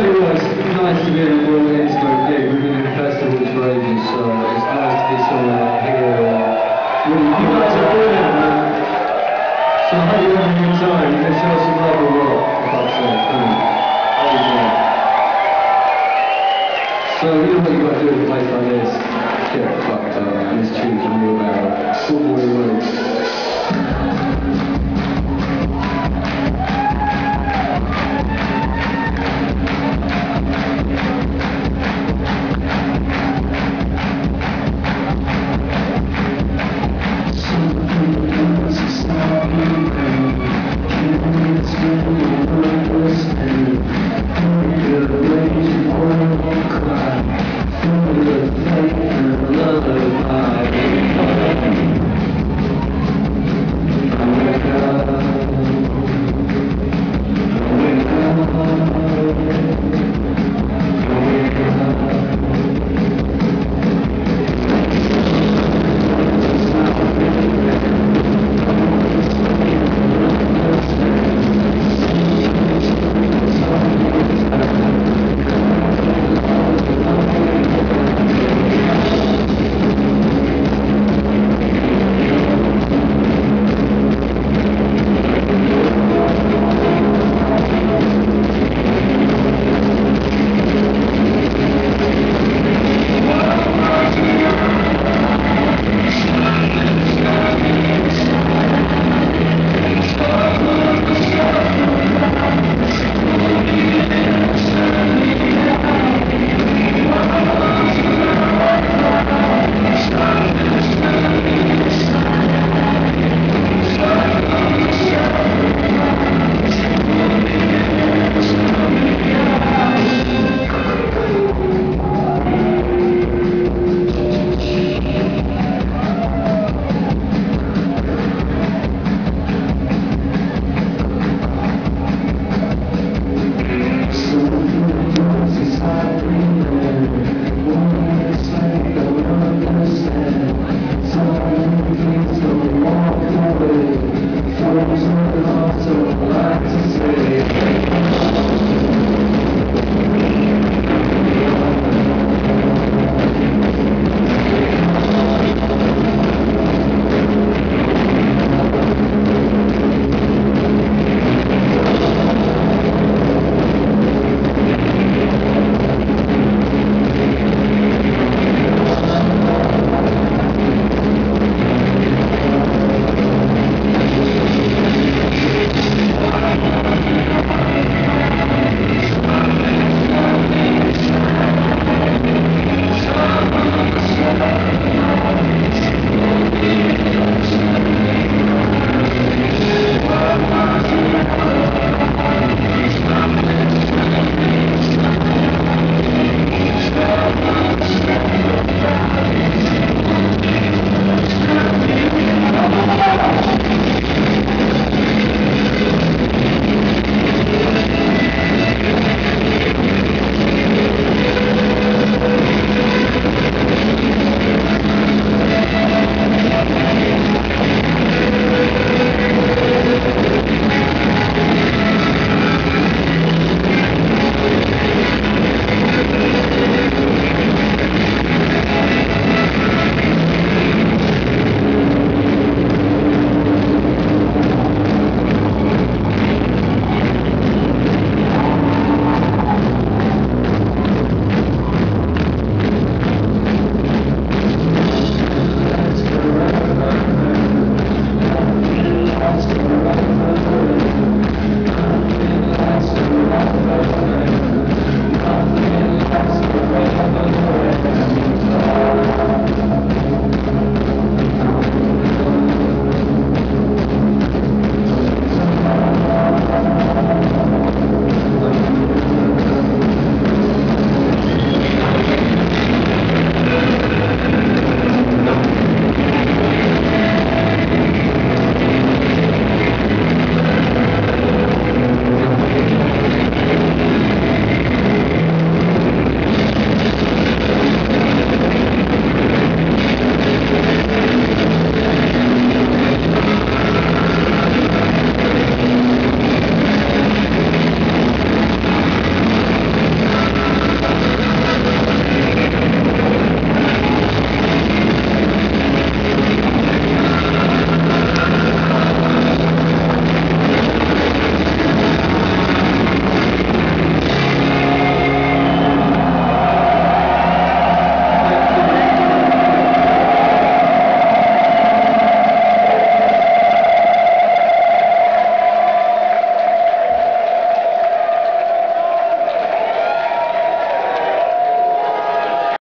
tell you what, it's nice to be in a World Expo gig. We've been in festivals for ages, so it's nice to be somewhere here. You guys are brilliant, man. So I hope you're having a good time. You can show some love or what, if that's it. Oh, so you know what you've got to do in a place like this? Get fucked up, and this tune's a real barrel.